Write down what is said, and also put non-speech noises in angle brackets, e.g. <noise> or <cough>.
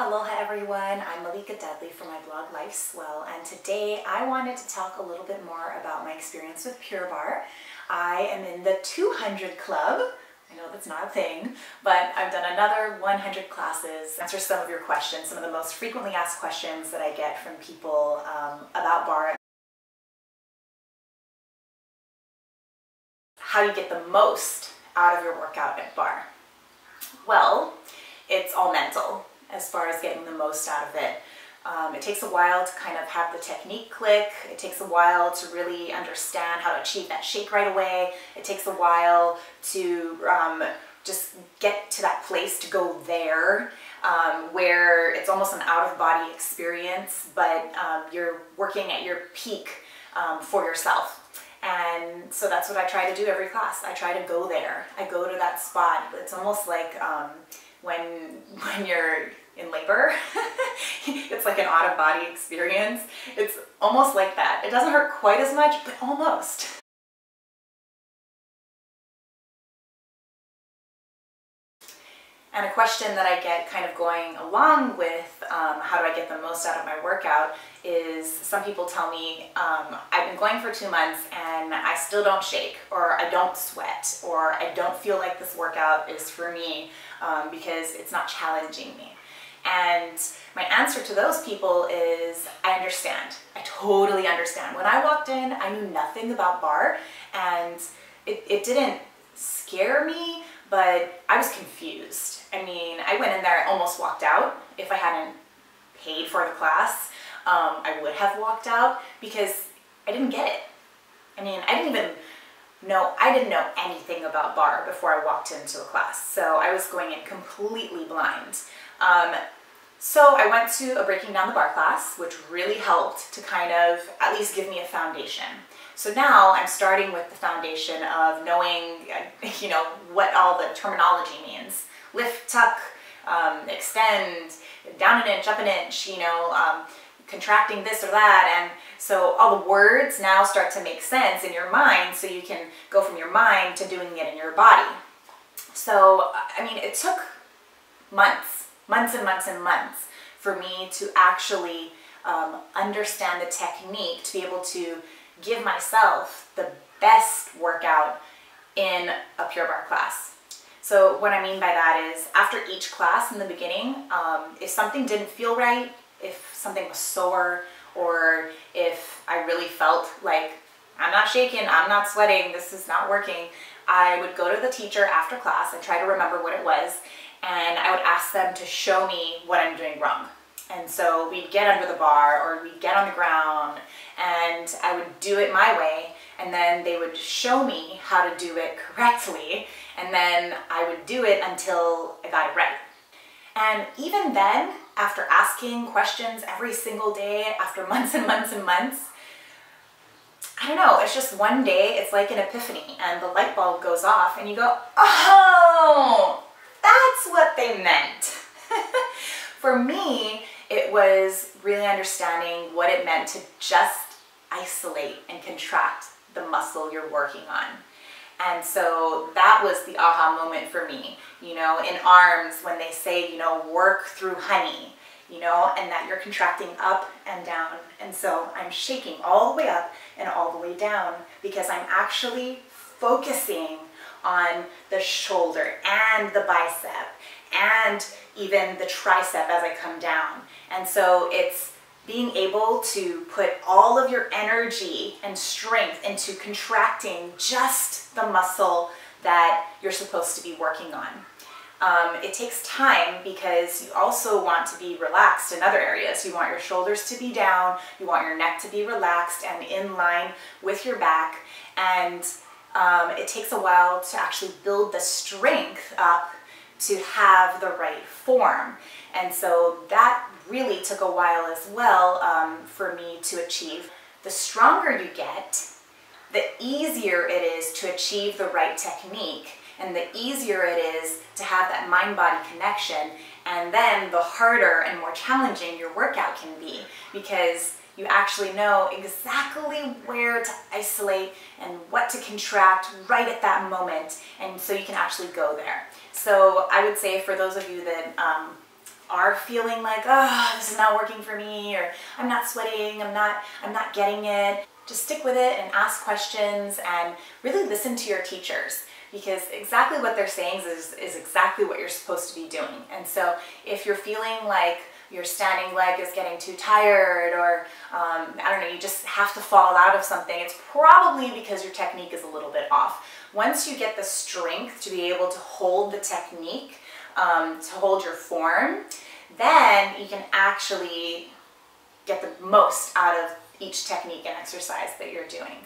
Aloha everyone, I'm Malika Dudley from my blog Life Swell and today I wanted to talk a little bit more about my experience with Pure Barre. I am in the 200 club. I know that's not a thing, but I've done another 100 classes, answer some of your questions, some of the most frequently asked questions that I get from people um, about barre. How do you get the most out of your workout at barre? Well, it's all mental as far as getting the most out of it. Um, it takes a while to kind of have the technique click. It takes a while to really understand how to achieve that shake right away. It takes a while to um, just get to that place to go there um, where it's almost an out-of-body experience, but um, you're working at your peak um, for yourself. And so that's what I try to do every class. I try to go there. I go to that spot. It's almost like um, when <laughs> when you're in labor. <laughs> it's like an out-of-body experience. It's almost like that. It doesn't hurt quite as much, but almost. And a question that I get kind of going along with um, how do I get the most out of my workout is some people tell me um, I've been going for two months and I still don't shake or I don't sweat or I don't feel like this workout is for me um, because it's not challenging me. And my answer to those people is I understand. I totally understand. When I walked in, I knew nothing about barre and it, it didn't scare me, but I was confused. I mean, I went in there, I almost walked out. If I hadn't paid for the class, um, I would have walked out because I didn't get it. I mean, I didn't even know, I didn't know anything about barre before I walked into the class. So I was going in completely blind. Um, so I went to a Breaking Down the Barre class, which really helped to kind of at least give me a foundation. So now I'm starting with the foundation of knowing, <laughs> you know, what all the terminology means. Lift, tuck, um, extend, down an inch, up an inch, you know, um, contracting this or that. And so all the words now start to make sense in your mind so you can go from your mind to doing it in your body. So, I mean, it took months, months and months and months for me to actually um, understand the technique to be able to give myself the best workout in a Pure Barre class. So what I mean by that is after each class in the beginning, um, if something didn't feel right, if something was sore, or if I really felt like I'm not shaking, I'm not sweating, this is not working, I would go to the teacher after class and try to remember what it was, and I would ask them to show me what I'm doing wrong. And so we'd get under the bar or we'd get on the ground and I would do it my way and then they would show me how to do it correctly and then I would do it until I got it right. And even then, after asking questions every single day, after <laughs> months and months and months, I don't know, it's just one day, it's like an epiphany and the light bulb goes off and you go, oh, that's what they meant. <laughs> For me, it was really understanding what it meant to just isolate and contract the muscle you're working on. And so that was the aha moment for me, you know, in arms when they say, you know, work through honey, you know, and that you're contracting up and down. And so I'm shaking all the way up and all the way down because I'm actually focusing on the shoulder and the bicep and even the tricep as I come down. And so it's being able to put all of your energy and strength into contracting just the muscle that you're supposed to be working on. Um, it takes time because you also want to be relaxed in other areas. You want your shoulders to be down, you want your neck to be relaxed and in line with your back. And um, it takes a while to actually build the strength up to have the right form. And so that really took a while as well um, for me to achieve. The stronger you get, the easier it is to achieve the right technique and the easier it is to have that mind-body connection and then the harder and more challenging your workout can be because you actually know exactly where to isolate and what to contract right at that moment and so you can actually go there. So I would say for those of you that um, are feeling like, oh, this is not working for me, or I'm not sweating, I'm not, I'm not getting it, just stick with it and ask questions and really listen to your teachers because exactly what they're saying is, is exactly what you're supposed to be doing. And so if you're feeling like your standing leg is getting too tired or um, I don't know, you just have to fall out of something, it's probably because your technique is a little bit off. Once you get the strength to be able to hold the technique, um, to hold your form, then you can actually get the most out of each technique and exercise that you're doing.